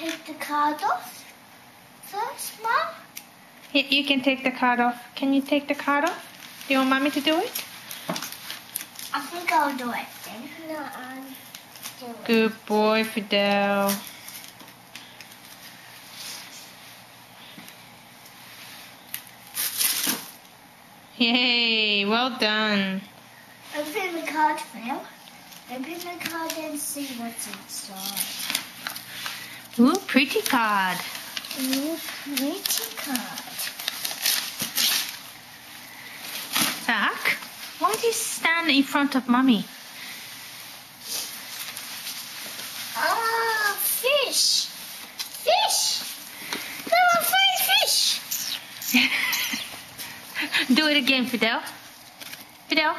take the card off first, Mom? You you can take the card off. Can you take the card off? Do you want mommy to do it? I think I'll do it then. No, I'll do it. Good boy, Fidel. Yay, well done. Open the card, Phil. Open the card and see what's inside. Ooh, pretty card. Ooh, pretty card. Zach, why do you stand in front of mommy? Ah, fish! Fish! Fish, fish! Do it again, Fidel. Fidel.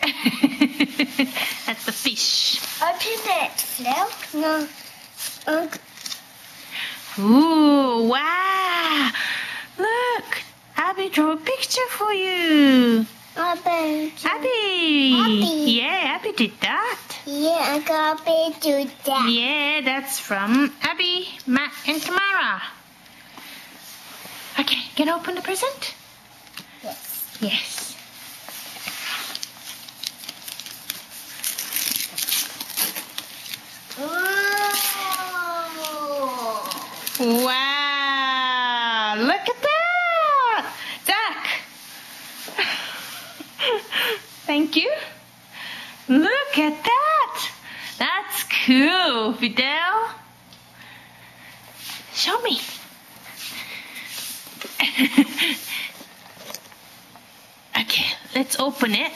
That's the fish. Open it, Phil. No. Okay. Ooh, wow. Look, Abbey drew a picture for you. Open. Abbey. Abbey. Yeah, Abbey did that. Yeah, I got to do that. Yeah, that's from Abbey, Matt, and Tamara. Okay, can I open the present? Yes. Yes. Ooh. Wow! Look at that! Zach! Thank you. Look at that! That's cool, Fidel. Show me. okay, let's open it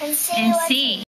And see and see.